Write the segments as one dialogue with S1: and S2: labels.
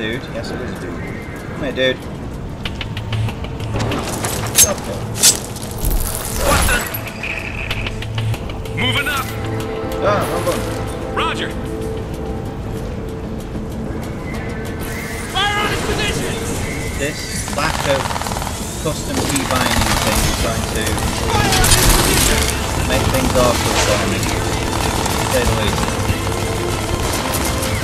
S1: dude. Yes, it is a dude. Come here, dude.
S2: What the? Moving up.
S1: Ah, wrong button.
S2: Roger. Fire on his position.
S1: This lack of custom key binding thing is trying to
S2: Fire on his position.
S1: make things awkward for me. To say the least.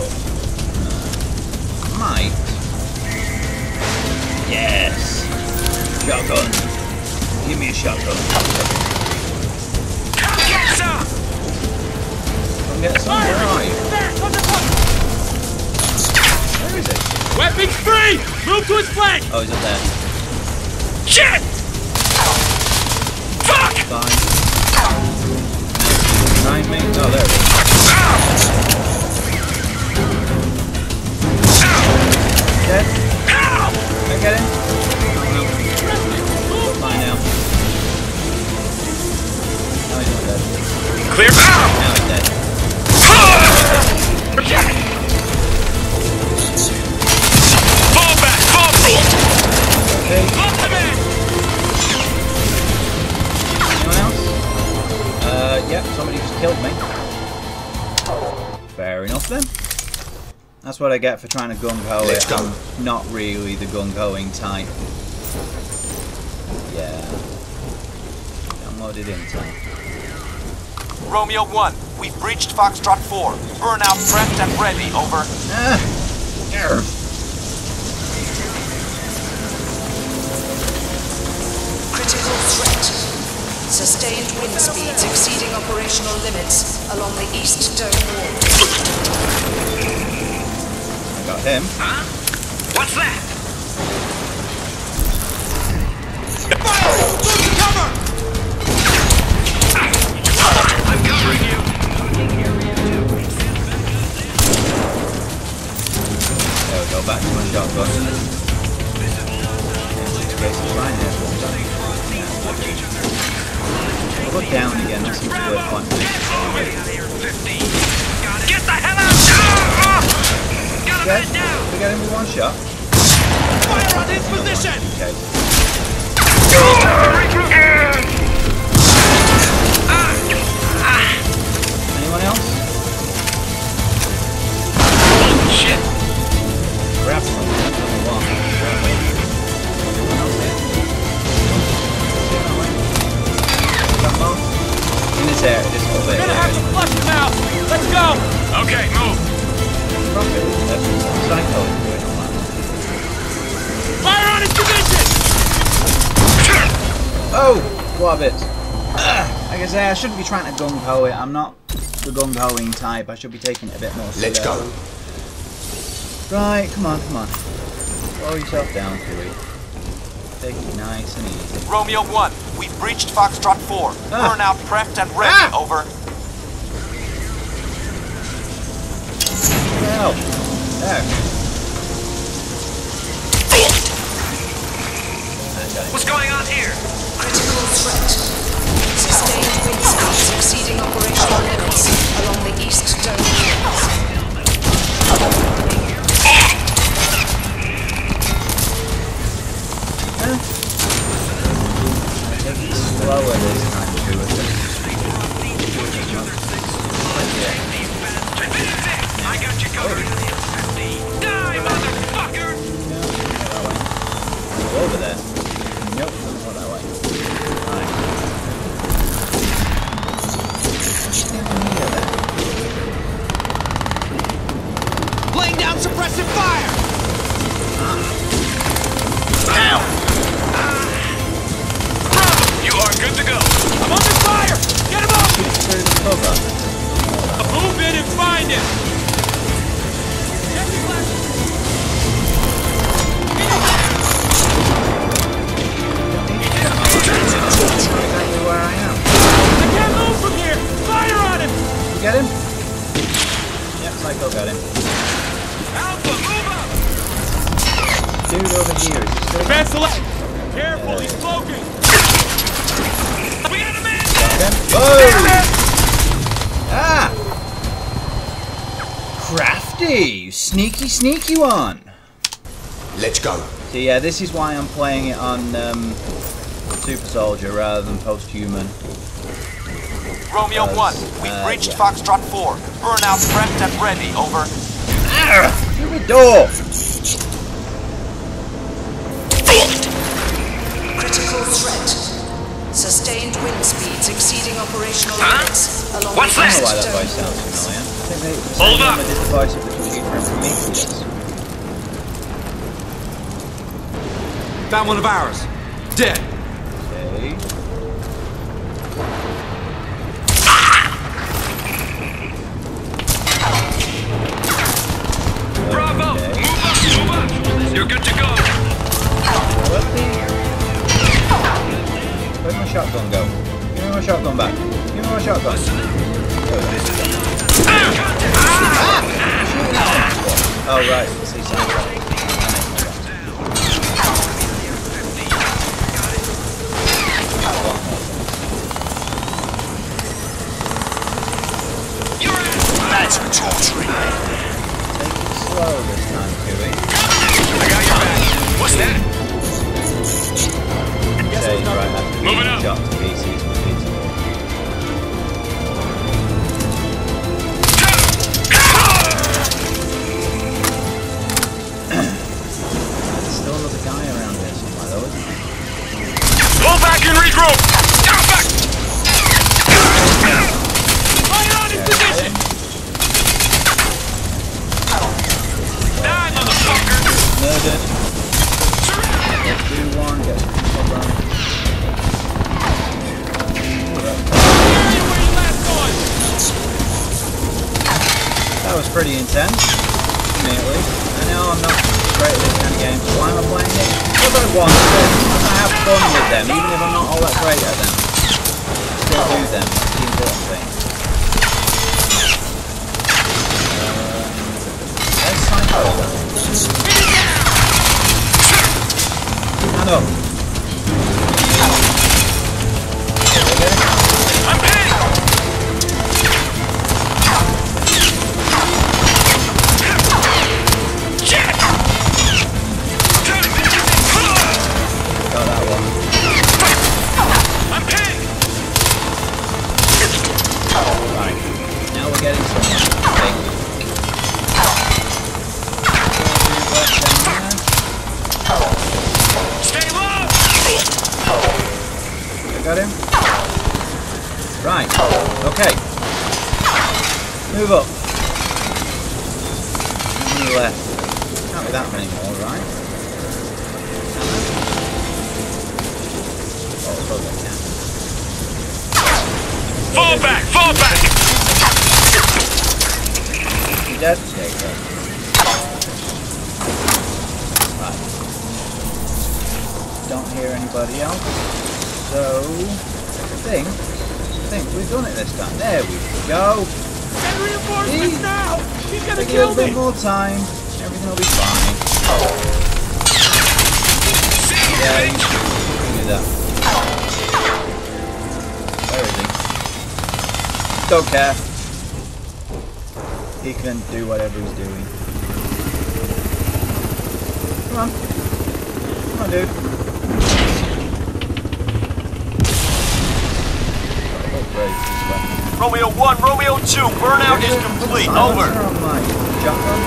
S1: Uh, might. Yes! Shotgun. Give me a shotgun.
S2: Come Get some.
S1: Come get some. Where are you?
S2: There, on the front.
S1: Where is it?
S2: Weapons free. Move to his flank.
S1: Oh, he's up there.
S2: Shit. Fuck.
S1: Fine. Behind me? Oh, there it is. Dead?
S2: Help.
S1: Can I get him? Fine now. Now he's not dead.
S2: Clear.
S1: Now he's dead.
S2: Fall back. Fall back.
S1: Okay.
S2: Up the man.
S1: Anyone else? Uh, yep, somebody just killed me. Fair enough then. That's what I get for trying to gung-ho
S3: Let's
S1: it.
S3: go.
S1: I'm not really the gung-hoing type. Yeah. Downloaded in time.
S4: Romeo 1, we've breached Foxtrot 4. Burnout prepped and ready, over.
S1: Ah! Err.
S5: Critical threat. Sustained wind speeds exceeding operational limits along the east dome wall.
S1: Him.
S2: Huh? What's that?
S1: One shot.
S2: Fire on his position!
S1: Okay. Anyone else?
S2: Shit!
S1: Grab Oh! What a bit. Ugh. Like I say, I shouldn't be trying to gung-ho it. I'm not the gung-hoing type. I should be taking it a bit more
S3: Let's go.
S1: Right, come on, come on. Slow yourself down, Kiwi. Take it nice and easy.
S4: Romeo 1, we've breached Foxtrot 4.
S1: Ah.
S4: Burnout prepped and ready,
S1: Ah.
S4: over.
S1: Help! There.
S2: What's going on here?
S5: Critical cover. Move in and
S1: find it! get him? Yep,
S2: Psycho got
S1: him. Alpha, move up! Dude over here.
S2: Advance the left! Careful, he's smoking! We had a man!
S1: Got him. Oh! 50, you sneaky, sneaky one.
S3: Let's go.
S1: So yeah, this is why I'm playing it on um, Super Soldier rather than Post-Human.
S4: Romeo
S1: uh,
S4: 1, we've
S1: uh,
S4: reached
S1: yeah.
S4: Foxtrot 4. Burnout prepped and ready, over.
S1: Through the door!
S5: Critical threat. Sustained wind speeds exceeding operational limits. Along
S2: What's
S5: that?
S1: I don't know why that voice sounds familiar. I think they the
S2: Hold up.
S1: of this device of the computer from Prometheus.
S2: Found one of ours. Dead.
S1: Okay.
S2: Bravo.
S1: Okay.
S2: Move up, move up. You're good to go.
S1: What the? Where'd my shotgun go? Give me my shotgun back. Give me my shotgun. There Ah! At me. Oh right, pretty intense, least. I know I'm not great at this kind of game, so why am I playing it? Because I want to. I have fun with them, even if I'm not all that great at them. Still do them, that's the important thing. Uh, let's sign over. Hand up. Left? Can't be that many more, right? Oh, I suppose I can.
S2: Fall back. Fall back.
S1: You dead? Right. Don't hear anybody else. So, I think, I think we've done it this time. There we go.
S2: Send reinforcements
S1: Easy.
S2: now. He's gonna
S1: Take a
S2: kill
S1: bit
S2: me.
S1: more time. Everything will be fine. Yeah, you can do that. He? Don't care. He can do whatever he's doing. Come on. Come on, dude. Oh, Upgrade this weapon.
S4: Romeo 1, Romeo 2, burnout is complete. Over.
S1: Silencer on my shotgun.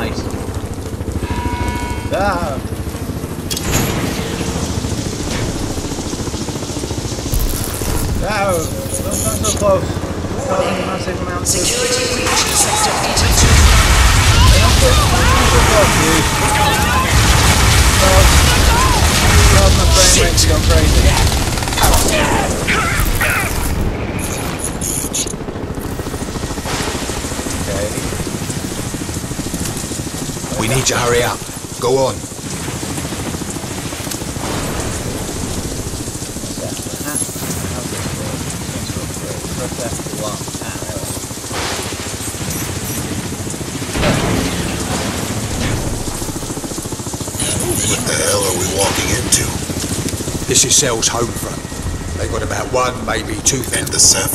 S1: Nice. Ah. Oh, don't come so close. Causing massive amounts of...
S5: Security breach in Sector 82.
S1: Don't get so close, dude. Cause, cause my frame rate to go crazy. Okay.
S3: We need to hurry up. Go on. What the hell are we walking into? This is Cell's home front. They've got about one, maybe two. And the Ceph?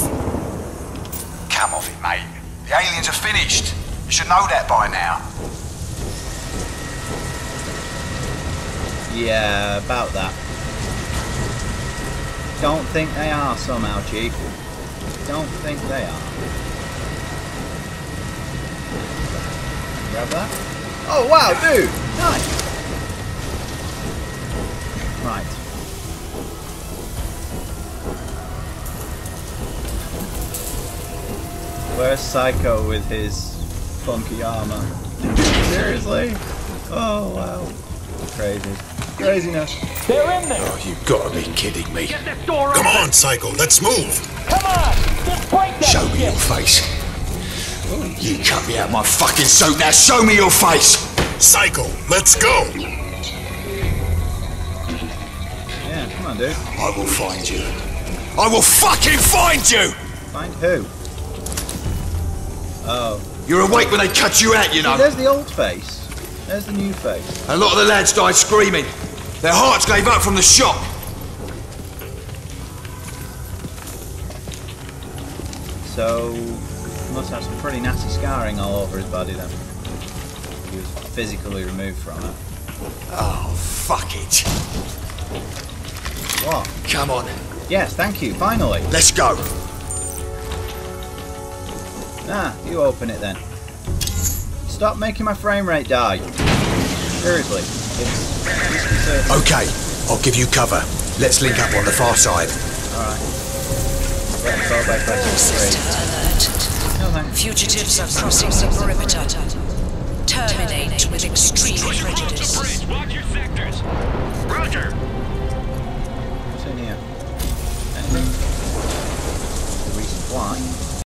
S4: Come off it, mate. The aliens are finished. You should know that by now.
S1: Yeah, about that. Don't think they are somehow, Chief. Don't think they are. Grab that. Oh wow, dude! Nice! Right. Where's Psycho with his funky armor? Seriously? Oh wow. Crazy. Craziness.
S6: They're in there.
S3: Oh, you've got to be kidding me.
S6: Get this door
S3: Come
S6: open.
S3: on, Psycho, let's move.
S6: Come on. Just break that
S3: Show me
S6: shit.
S3: your face. You cut me out of my fucking suit, now show me your face! Psycho, let's go!
S1: Yeah, come on, dude.
S3: I will find you. I will fucking find you!
S1: Find who? Oh.
S3: You're awake when they cut you out, you
S1: See,
S3: know.
S1: there's the old face. There's the new face.
S3: A lot of the lads died screaming. Their hearts gave up from the shock.
S1: So, must have some pretty nasty scarring all over his body then. He was physically removed from it.
S3: Oh, fuck it.
S1: What?
S3: Come on,
S1: Yes, thank you, finally.
S3: let's go.
S1: Ah, you open it then. Stop making my frame rate die. Seriously. It's disconcerting.
S3: Okay, I'll give you cover. Let's link up on the far side.
S1: Alright. Let me start by pressing
S5: System alert.
S1: No.
S5: Fugitives are crossing the perimeter. Terminate with extreme prejudice.
S2: Watch your sectors. Roger.
S1: What's in here? Anything? The resupply.